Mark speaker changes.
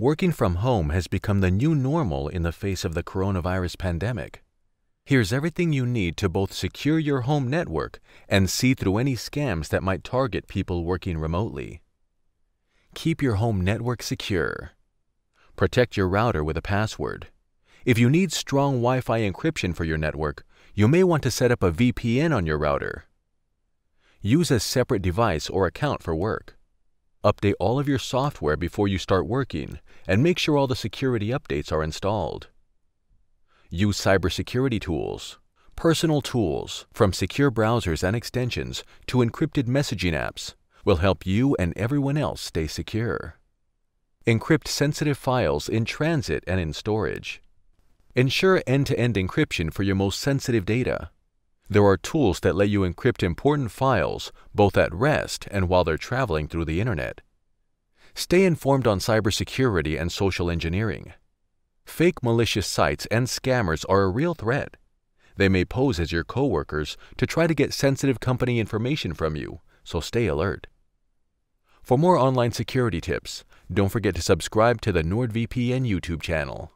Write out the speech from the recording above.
Speaker 1: Working from home has become the new normal in the face of the coronavirus pandemic. Here's everything you need to both secure your home network and see through any scams that might target people working remotely. Keep your home network secure. Protect your router with a password. If you need strong Wi-Fi encryption for your network, you may want to set up a VPN on your router. Use a separate device or account for work. Update all of your software before you start working and make sure all the security updates are installed. Use cybersecurity tools, personal tools, from secure browsers and extensions to encrypted messaging apps will help you and everyone else stay secure. Encrypt sensitive files in transit and in storage. Ensure end-to-end encryption for your most sensitive data. There are tools that let you encrypt important files both at rest and while they're traveling through the internet. Stay informed on cybersecurity and social engineering. Fake malicious sites and scammers are a real threat. They may pose as your coworkers to try to get sensitive company information from you, so stay alert. For more online security tips, don't forget to subscribe to the NordVPN YouTube channel.